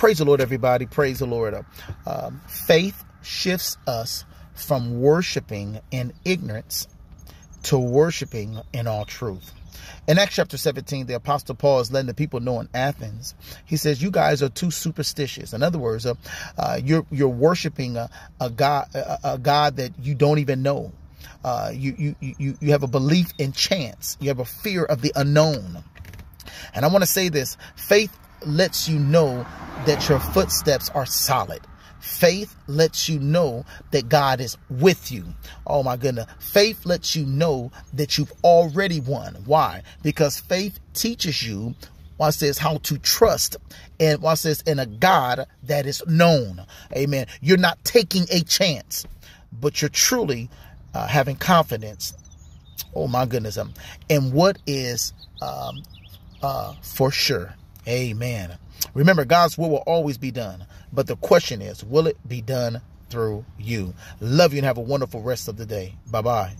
praise the Lord, everybody. Praise the Lord. Um, faith shifts us from worshiping in ignorance to worshiping in all truth. In Acts chapter 17, the apostle Paul is letting the people know in Athens. He says, "You guys are too superstitious." In other words, uh, uh, you're you're worshiping a, a god a, a, God that you don't even know. Uh, you you you you have a belief in chance. You have a fear of the unknown. And I want to say this: faith lets you know that your footsteps are solid. Faith lets you know that God is with you. Oh my goodness. Faith lets you know that you've already won. Why? Because faith teaches you watch this, how to trust and watch this in a God that is known. Amen. You're not taking a chance, but you're truly uh, having confidence. Oh my goodness. Um, and what is um, uh, for sure. Amen. Remember, God's will will always be done. But the question is, will it be done through you? Love you and have a wonderful rest of the day. Bye bye.